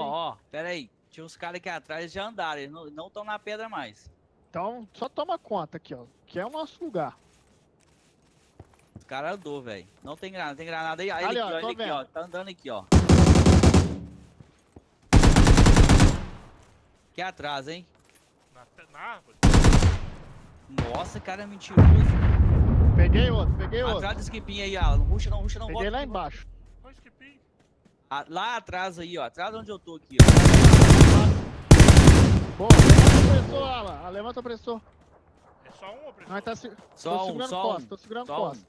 Ó, ó, pera aí. Tinha uns caras aqui atrás, eles já andaram, eles não estão na pedra mais. Então, só toma conta aqui, ó. Que é o nosso lugar. Os caras andou, velho. Não tem granada, tem granada aí. Aí Ali, ele ó, aqui, ó, tô ele aqui, ó. vendo. Tá andando aqui, ó. Aqui atrás, hein? Na, na árvore. Nossa, cara é mentiroso. Peguei outro, peguei outro. Atrás do skipinho aí, ó. Não ruxa, não ruxa, não Peguei volta lá embaixo. Olha o skipinho. Ah, Lá atrás aí, ó. Atrás de onde eu tô aqui, ó. Pô, levanta o pressor, Alan. Ah, Levanta o pressor. É só um, opressor? Nós tá se... Só tô um, segurando só costa, um. tô segurando Só costa. um.